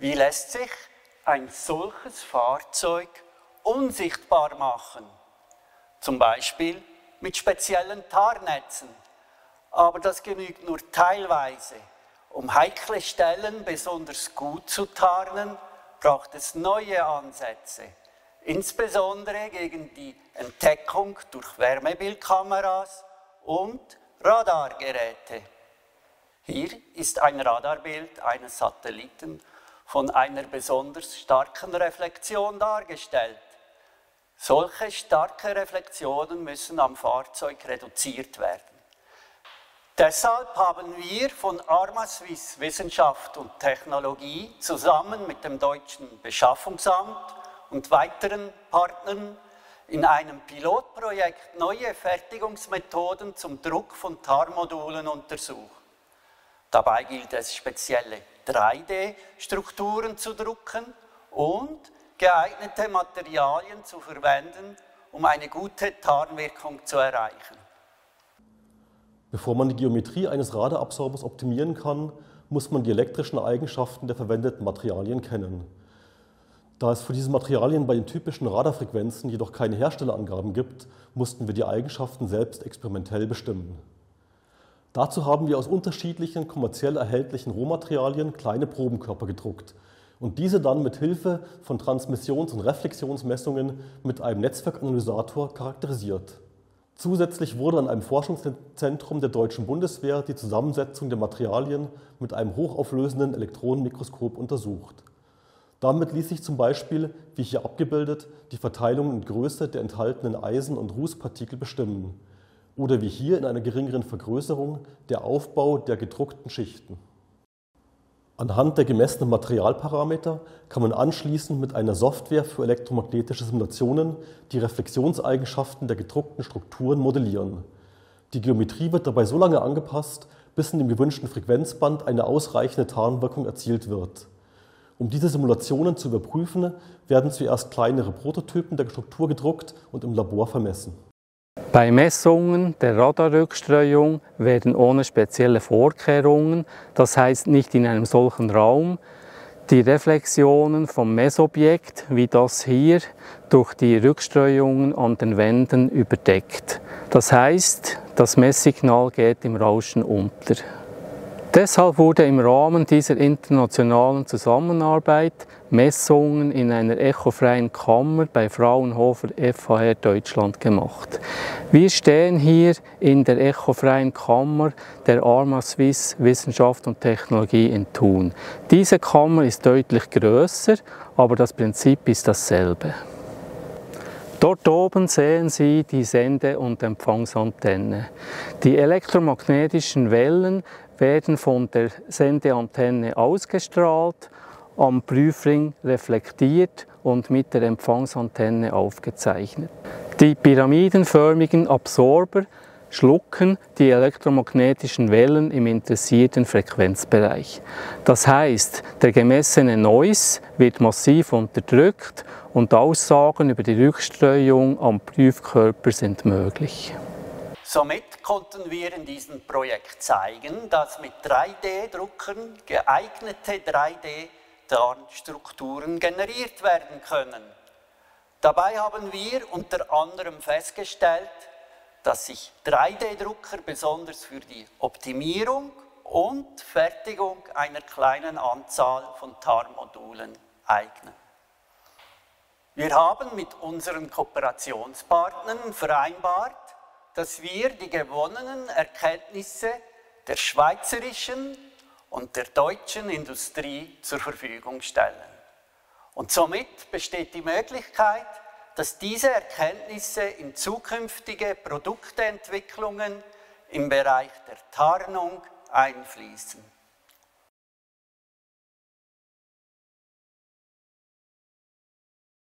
Wie lässt sich ein solches Fahrzeug unsichtbar machen? Zum Beispiel mit speziellen Tarnetzen. Aber das genügt nur teilweise. Um heikle Stellen besonders gut zu tarnen, braucht es neue Ansätze, insbesondere gegen die Entdeckung durch Wärmebildkameras und Radargeräte. Hier ist ein Radarbild eines Satelliten von einer besonders starken Reflexion dargestellt. Solche starke Reflexionen müssen am Fahrzeug reduziert werden. Deshalb haben wir von Armaswiss Wissenschaft und Technologie zusammen mit dem deutschen Beschaffungsamt und weiteren Partnern in einem Pilotprojekt neue Fertigungsmethoden zum Druck von TAR-Modulen untersucht. Dabei gilt es, spezielle 3D-Strukturen zu drucken und geeignete Materialien zu verwenden, um eine gute Tarnwirkung zu erreichen. Bevor man die Geometrie eines Radarabsorbers optimieren kann, muss man die elektrischen Eigenschaften der verwendeten Materialien kennen. Da es für diese Materialien bei den typischen Radarfrequenzen jedoch keine Herstellerangaben gibt, mussten wir die Eigenschaften selbst experimentell bestimmen. Dazu haben wir aus unterschiedlichen kommerziell erhältlichen Rohmaterialien kleine Probenkörper gedruckt und diese dann mit Hilfe von Transmissions- und Reflexionsmessungen mit einem Netzwerkanalysator charakterisiert. Zusätzlich wurde an einem Forschungszentrum der deutschen Bundeswehr die Zusammensetzung der Materialien mit einem hochauflösenden Elektronenmikroskop untersucht. Damit ließ sich zum Beispiel, wie hier abgebildet, die Verteilung und Größe der enthaltenen Eisen- und Rußpartikel bestimmen oder wie hier in einer geringeren Vergrößerung der Aufbau der gedruckten Schichten. Anhand der gemessenen Materialparameter kann man anschließend mit einer Software für elektromagnetische Simulationen die Reflexionseigenschaften der gedruckten Strukturen modellieren. Die Geometrie wird dabei so lange angepasst, bis in dem gewünschten Frequenzband eine ausreichende Tarnwirkung erzielt wird. Um diese Simulationen zu überprüfen, werden zuerst kleinere Prototypen der Struktur gedruckt und im Labor vermessen. Bei Messungen der Radarrückstreuung werden ohne spezielle Vorkehrungen, das heißt nicht in einem solchen Raum, die Reflexionen vom Messobjekt, wie das hier, durch die Rückstreuungen an den Wänden überdeckt. Das heißt, das Messsignal geht im Rauschen unter. Deshalb wurde im Rahmen dieser internationalen Zusammenarbeit Messungen in einer echofreien Kammer bei Fraunhofer FHR Deutschland gemacht. Wir stehen hier in der echofreien Kammer der Arma Swiss Wissenschaft und Technologie in Thun. Diese Kammer ist deutlich größer, aber das Prinzip ist dasselbe. Dort oben sehen Sie die Sende- und Empfangsantenne. Die elektromagnetischen Wellen werden von der Sendeantenne ausgestrahlt, am Prüfring reflektiert und mit der Empfangsantenne aufgezeichnet. Die pyramidenförmigen Absorber schlucken die elektromagnetischen Wellen im interessierten Frequenzbereich. Das heißt, der gemessene Noise wird massiv unterdrückt und Aussagen über die Rückstreuung am Prüfkörper sind möglich. Somit konnten wir in diesem Projekt zeigen, dass mit 3D-Druckern geeignete 3D-Tarnstrukturen generiert werden können. Dabei haben wir unter anderem festgestellt, dass sich 3D-Drucker besonders für die Optimierung und Fertigung einer kleinen Anzahl von Tarnmodulen eignen. Wir haben mit unseren Kooperationspartnern vereinbart, dass wir die gewonnenen Erkenntnisse der schweizerischen und der deutschen Industrie zur Verfügung stellen. Und somit besteht die Möglichkeit, dass diese Erkenntnisse in zukünftige Produktentwicklungen im Bereich der Tarnung einfließen.